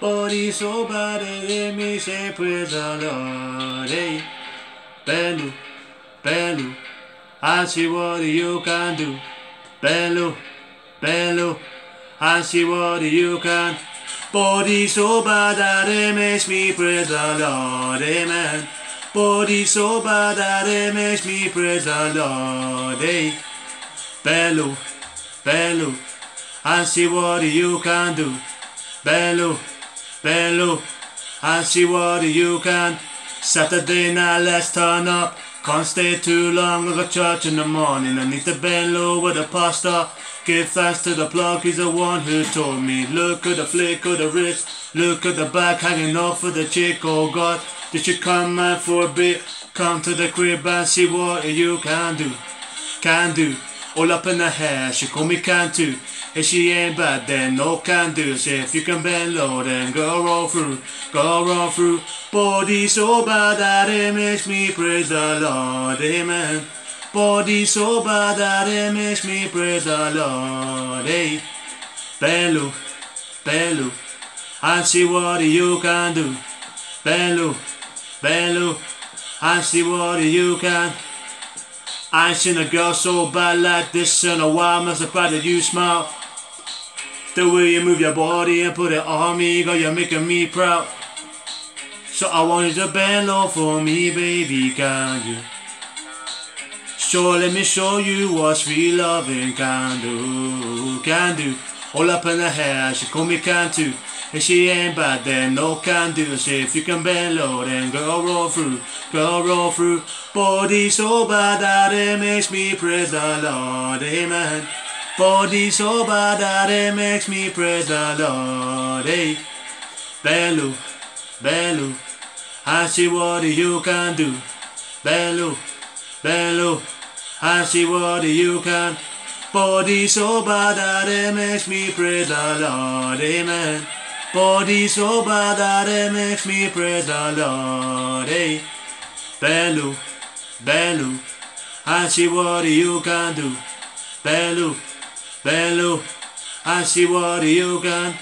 Body so me praise the Lord. Hey, Bellu, Bellu, I see what you can do. Bellu, Bellu, I see what you can. Body so bad that it makes me praise the Lord. Amen. Body so bad that it makes me praise the Lord. Hey, Bellu, Bellu, I see what you can do. Bellu. Bellu, I see what you can. Saturday night, let's turn up. Can't stay too long, I got church in the morning. I need to bend low with the pastor. Give thanks to the plug, he's the one who told me. Look at the flick of the wrist, look at the back hanging off of the chick. Oh God, did you come out for a bit? Come to the crib and see what you can do. Can do, all up in the hair, she call me can too. If she ain't bad, then no can do. Say if you can bend low, then go roll through, go roll through. Body so bad that it makes me praise the Lord, amen. Body so bad that it makes me praise the Lord, hey. Bend low, bend low, I see what you can do. Bend low, bend low, I see what you can. I ain't seen a girl so bad like this in a while. Have that you smile. The way you move your body and put it on me, girl, you're making me proud. So I want you to bend low for me, baby, can you? Sure, let me show you what sweet loving can do, can do. All up in the hair, she call me can too. If she ain't bad, then no can do. Say if you can bend low, then go roll through, go roll through. Body so bad that it makes me praise the Lord, amen. Body so bad that it makes me praise the Lord. Hey, Bellu, Bellu, I see what you can do. Bellu, Bellu, I see what you can. Body so bad that it makes me praise the Lord. Amen. Body so bad that it makes me praise the Lord. Eh. Hey, Bellu, Bellu, I see what you can do. Bellu. Bellu, I see what you can